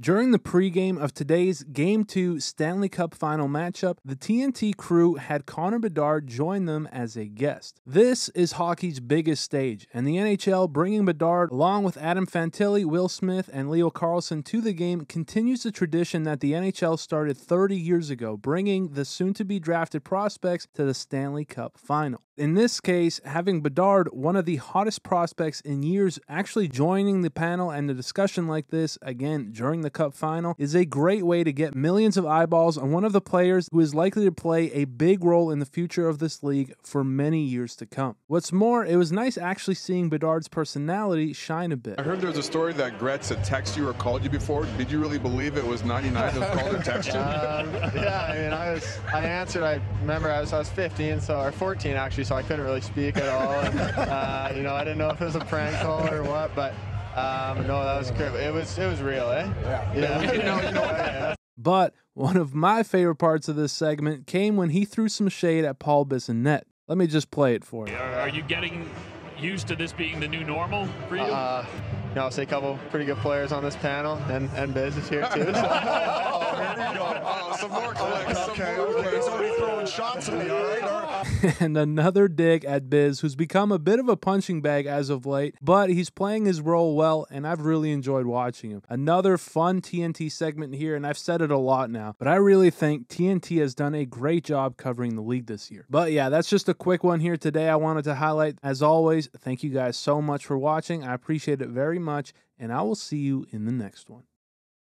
During the pregame of today's Game 2 Stanley Cup final matchup, the TNT crew had Connor Bedard join them as a guest. This is hockey's biggest stage, and the NHL bringing Bedard along with Adam Fantilli, Will Smith, and Leo Carlsson to the game continues the tradition that the NHL started 30 years ago, bringing the soon to be drafted prospects to the Stanley Cup final. In this case, having Bedard, one of the hottest prospects in years, actually joining the panel and the discussion like this again during the Cup final is a great way to get millions of eyeballs on one of the players who is likely to play a big role in the future of this league for many years to come. What's more, it was nice actually seeing Bedard's personality shine a bit. I heard there was a story that Gretz had texted you or called you before. Did you really believe it was 99 that called or texted you? Um, yeah, I mean, I was, I answered. I remember I was, I was 15, so or 14 actually, so I couldn't really speak at all. And, uh, you know, I didn't know if it was a prank call or what, but um, no, that was good. It was, it was real, eh? Yeah. yeah. you know, you know yeah. But one of my favorite parts of this segment came when he threw some shade at Paul Bissonnette. Let me just play it for you. Are, are you getting used to this being the new normal for you? Uh, you know, I'll say a couple pretty good players on this panel, and and Biz is here too. So. some more oh, clicks. Okay, okay. He's already throwing shots at me. All right. All right. and another dig at Biz, who's become a bit of a punching bag as of late, but he's playing his role well, and I've really enjoyed watching him. Another fun TNT segment here, and I've said it a lot now, but I really think TNT has done a great job covering the league this year. But yeah, that's just a quick one here today. I wanted to highlight, as always, thank you guys so much for watching. I appreciate it very much, and I will see you in the next one.